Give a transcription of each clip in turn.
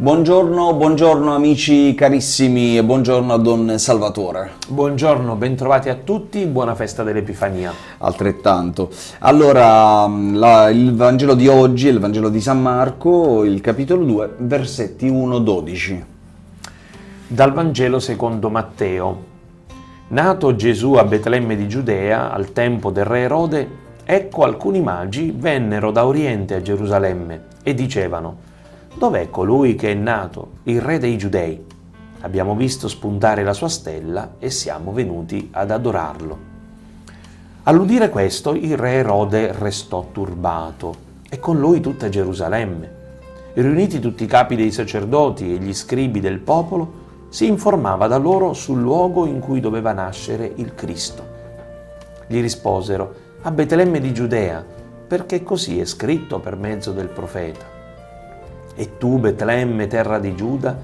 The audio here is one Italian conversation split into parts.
Buongiorno, buongiorno amici carissimi e buongiorno a Don Salvatore. Buongiorno, bentrovati a tutti, buona festa dell'Epifania. Altrettanto. Allora, la, il Vangelo di oggi è il Vangelo di San Marco, il capitolo 2, versetti 1-12. Dal Vangelo secondo Matteo. Nato Gesù a Betlemme di Giudea, al tempo del re Erode, ecco alcuni magi vennero da Oriente a Gerusalemme e dicevano Dov'è colui che è nato, il re dei giudei? Abbiamo visto spuntare la sua stella e siamo venuti ad adorarlo. All'udire questo, il re Erode restò turbato e con lui tutta Gerusalemme. Riuniti tutti i capi dei sacerdoti e gli scribi del popolo, si informava da loro sul luogo in cui doveva nascere il Cristo. Gli risposero, a Betlemme di Giudea, perché così è scritto per mezzo del profeta. E tu, Betlemme, terra di Giuda,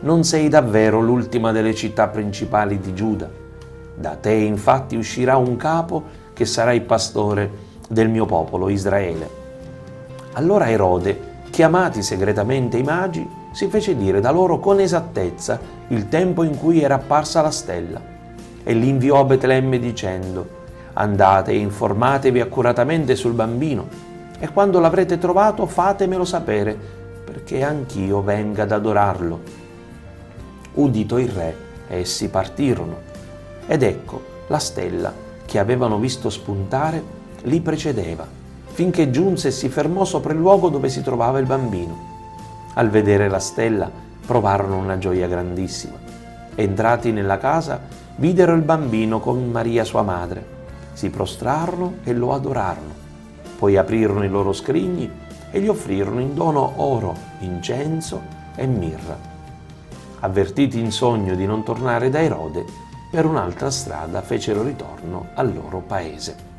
non sei davvero l'ultima delle città principali di Giuda. Da te infatti uscirà un capo che sarà il pastore del mio popolo Israele. Allora Erode, chiamati segretamente i magi, si fece dire da loro con esattezza il tempo in cui era apparsa la stella e li inviò a Betlemme dicendo andate e informatevi accuratamente sul bambino e quando l'avrete trovato fatemelo sapere perché anch'io venga ad adorarlo. Udito il re, essi partirono. Ed ecco, la stella che avevano visto spuntare li precedeva, finché giunse e si fermò sopra il luogo dove si trovava il bambino. Al vedere la stella provarono una gioia grandissima. Entrati nella casa, videro il bambino con Maria sua madre. Si prostrarono e lo adorarono. Poi aprirono i loro scrigni e gli offrirono in dono oro, incenso e mirra. Avvertiti in sogno di non tornare da Erode, per un'altra strada fecero ritorno al loro paese.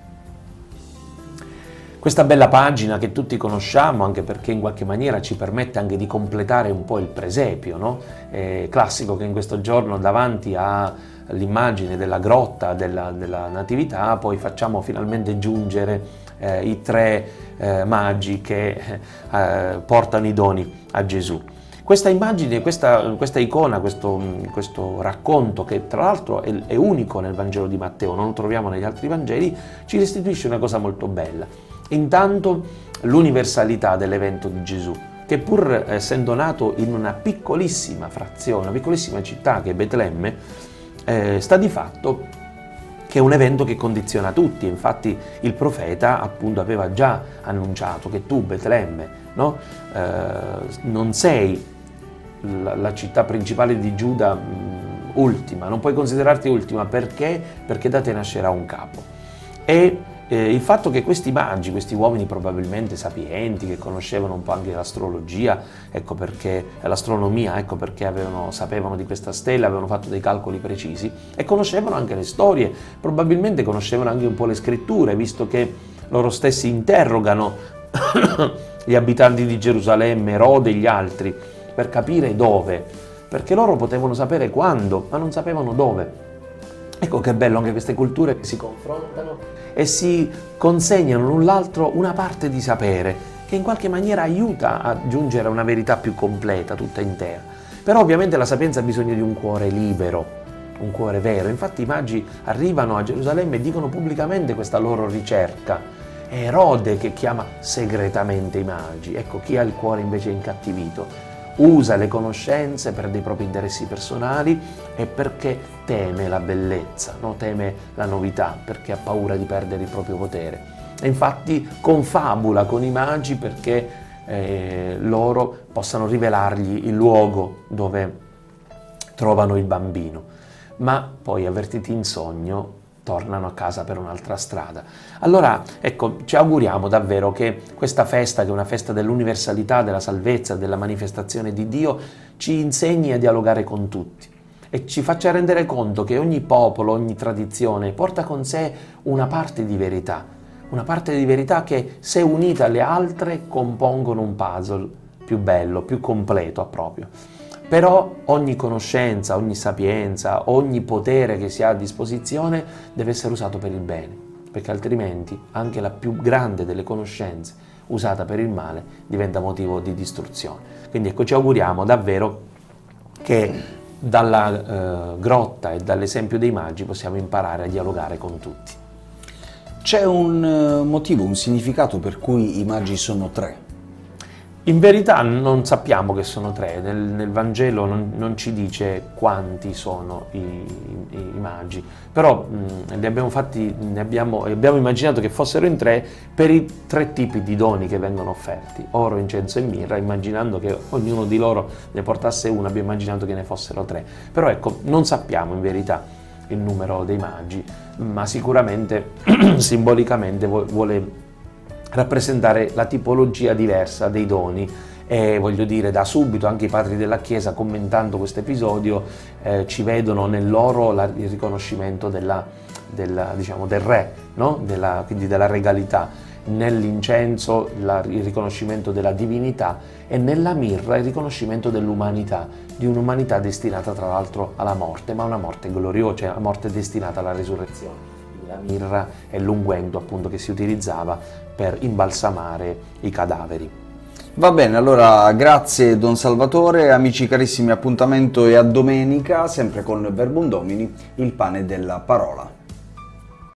Questa bella pagina che tutti conosciamo, anche perché in qualche maniera ci permette anche di completare un po' il presepio, no? È classico che in questo giorno davanti all'immagine della grotta della, della Natività poi facciamo finalmente giungere eh, i tre eh, magi che eh, portano i doni a Gesù. Questa immagine, questa, questa icona, questo, questo, racconto, che tra l'altro è, è unico nel Vangelo di Matteo, non lo troviamo negli altri Vangeli, ci restituisce una cosa molto bella. Intanto l'universalità dell'evento di Gesù, che pur essendo nato in una piccolissima frazione, una piccolissima città che è Betlemme, eh, sta di fatto che è un evento che condiziona tutti. Infatti il profeta appunto aveva già annunciato che tu, Betlemme, no? eh, non sei la, la, città principale di Giuda mh, ultima, non puoi considerarti ultima perché? Perché da te nascerà un capo. E eh, il fatto che questi magi, questi uomini probabilmente sapienti, che conoscevano un po' anche l'astrologia, ecco perché, l'astronomia, ecco perché avevano, sapevano di questa stella, avevano fatto dei calcoli precisi e conoscevano anche le storie, probabilmente conoscevano anche un po' le scritture, visto che loro stessi interrogano gli abitanti di Gerusalemme, Erode e gli altri, per capire dove, perché loro potevano sapere quando, ma non sapevano dove. Ecco che bello anche queste culture che si confrontano e si consegnano l'un l'altro una parte di sapere che in qualche maniera aiuta a giungere a una verità più completa, tutta intera. Però ovviamente la sapienza ha bisogno di un cuore libero, un cuore vero. Infatti i magi arrivano a Gerusalemme e dicono pubblicamente questa loro ricerca. È Erode che chiama segretamente i magi. Ecco, chi ha il cuore invece incattivito usa le conoscenze per dei propri interessi personali e perché teme la bellezza, no? teme la novità, perché ha paura di perdere il proprio potere. E infatti confabula con i magi perché eh, loro possano rivelargli il luogo dove trovano il bambino. Ma poi, avvertiti in sogno, tornano a casa per un'altra strada. Allora, ecco, ci auguriamo davvero che questa festa, che è una festa dell'universalità, della salvezza, della manifestazione di Dio, ci insegni a dialogare con tutti e ci faccia rendere conto che ogni popolo, ogni tradizione porta con sé una parte di verità, una parte di verità che se unita alle altre compongono un puzzle più bello, più completo proprio. Però ogni conoscenza, ogni sapienza, ogni potere che si ha a disposizione deve essere usato per il bene, perché altrimenti anche la più grande delle conoscenze usata per il male diventa motivo di distruzione. Quindi ecco, ci auguriamo davvero che dalla eh, grotta e dall'esempio dei magi possiamo imparare a dialogare con tutti. C'è un eh, motivo, un significato per cui i magi sono tre? In verità non sappiamo che sono tre, nel, nel Vangelo non, non, ci dice quanti sono i, i, i magi, però mh, abbiamo, fatti, abbiamo, abbiamo, immaginato che fossero in tre per i tre tipi di doni che vengono offerti, oro, incenso e mirra, immaginando che ognuno di loro ne portasse uno, abbiamo immaginato che ne fossero tre. Però ecco, non sappiamo in verità il numero dei magi, ma sicuramente simbolicamente vuole rappresentare la tipologia diversa dei doni. E voglio dire da subito anche i padri della Chiesa commentando questo episodio eh, ci vedono nell'oro la, il riconoscimento della, della, diciamo, del re, no? della, quindi della regalità, nell'incenso la, il riconoscimento della divinità e nella mirra il riconoscimento dell'umanità, di un'umanità destinata tra l'altro alla morte, ma una morte gloriosa, cioè una morte destinata alla risurrezione la mirra e l'unguento appunto che si utilizzava per imbalsamare i cadaveri. Va bene, allora grazie Don Salvatore, amici carissimi, appuntamento è a domenica, sempre con Verbum Domini, il pane della parola.